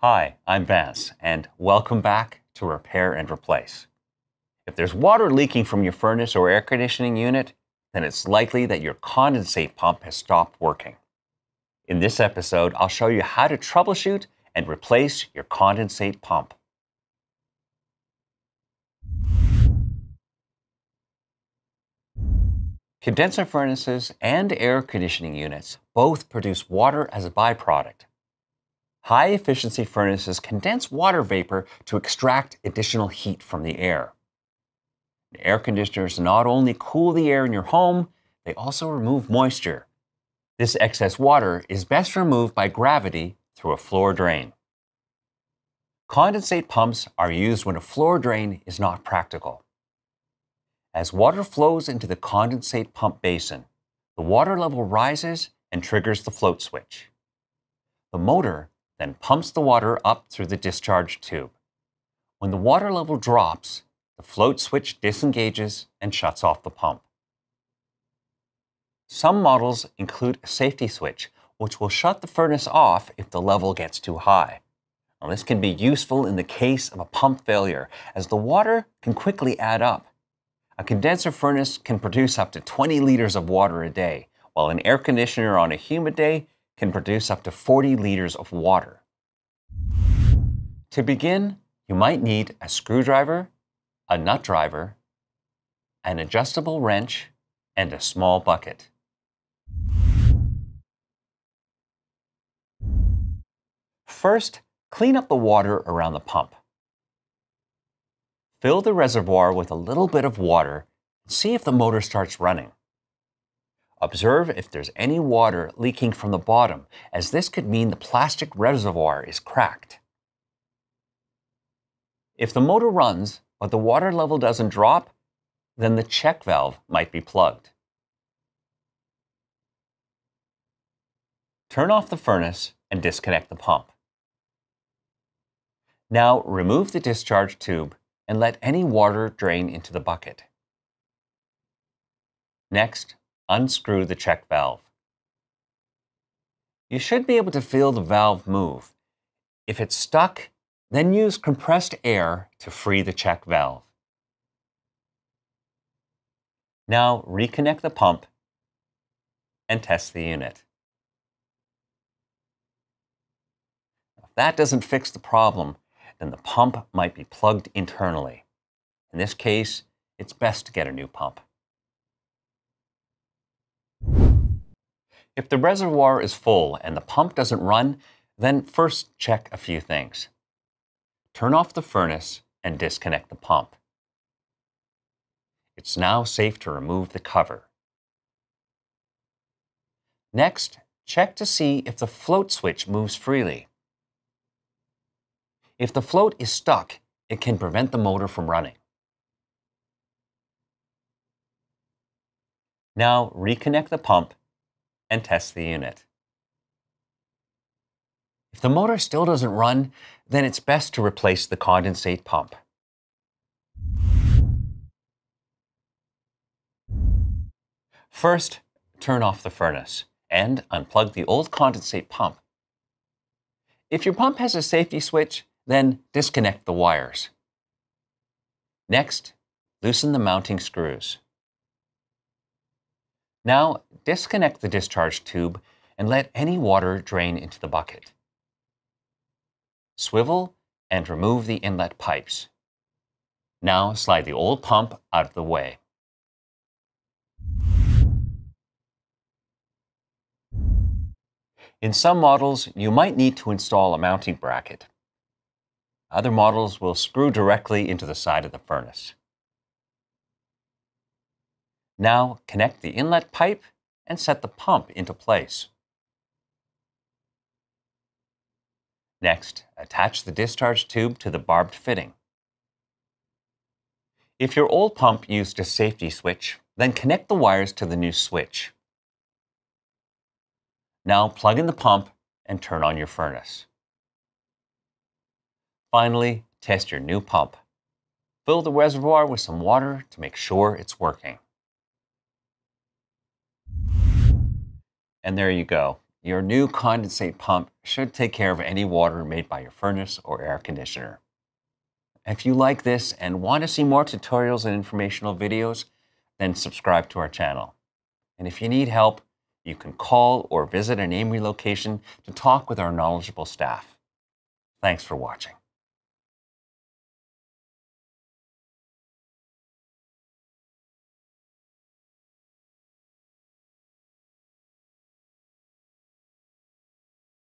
Hi, I'm Vance, and welcome back to Repair and Replace. If there's water leaking from your furnace or air conditioning unit, then it's likely that your condensate pump has stopped working. In this episode, I'll show you how to troubleshoot and replace your condensate pump. Condenser furnaces and air conditioning units both produce water as a byproduct. High efficiency furnaces condense water vapor to extract additional heat from the air. Air conditioners not only cool the air in your home, they also remove moisture. This excess water is best removed by gravity through a floor drain. Condensate pumps are used when a floor drain is not practical. As water flows into the condensate pump basin, the water level rises and triggers the float switch. The motor then pumps the water up through the discharge tube. When the water level drops, the float switch disengages and shuts off the pump. Some models include a safety switch, which will shut the furnace off if the level gets too high. Now, this can be useful in the case of a pump failure, as the water can quickly add up. A condenser furnace can produce up to 20 liters of water a day, while an air conditioner on a humid day can produce up to 40 liters of water. To begin, you might need a screwdriver, a nut driver, an adjustable wrench, and a small bucket. First, clean up the water around the pump. Fill the reservoir with a little bit of water and see if the motor starts running. Observe if there's any water leaking from the bottom, as this could mean the plastic reservoir is cracked. If the motor runs, but the water level doesn't drop, then the check valve might be plugged. Turn off the furnace and disconnect the pump. Now remove the discharge tube and let any water drain into the bucket. Next, unscrew the check valve. You should be able to feel the valve move. If it's stuck, then use compressed air to free the check valve. Now reconnect the pump and test the unit. If that doesn't fix the problem, then the pump might be plugged internally. In this case, it's best to get a new pump. If the reservoir is full and the pump doesn't run, then first check a few things. Turn off the furnace and disconnect the pump. It's now safe to remove the cover. Next, check to see if the float switch moves freely. If the float is stuck, it can prevent the motor from running. Now reconnect the pump and test the unit. If the motor still doesn't run, then it's best to replace the condensate pump. First, turn off the furnace and unplug the old condensate pump. If your pump has a safety switch, then disconnect the wires. Next, loosen the mounting screws. Now, disconnect the discharge tube and let any water drain into the bucket. Swivel and remove the inlet pipes. Now slide the old pump out of the way. In some models, you might need to install a mounting bracket. Other models will screw directly into the side of the furnace. Now connect the inlet pipe and set the pump into place. Next, attach the discharge tube to the barbed fitting. If your old pump used a safety switch, then connect the wires to the new switch. Now plug in the pump and turn on your furnace. Finally, test your new pump. Fill the reservoir with some water to make sure it's working. And there you go. your new condensate pump should take care of any water made by your furnace or air conditioner. If you like this and want to see more tutorials and informational videos, then subscribe to our channel. And if you need help, you can call or visit an AMRE location to talk with our knowledgeable staff. Thanks for watching.